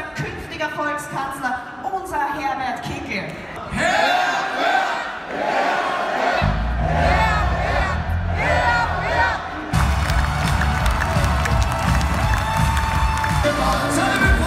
unser künftiger Volkskanzler, unser Herbert Kickel. Herbert! Herbert! Herbert! Herbert! Herbert! Herbert!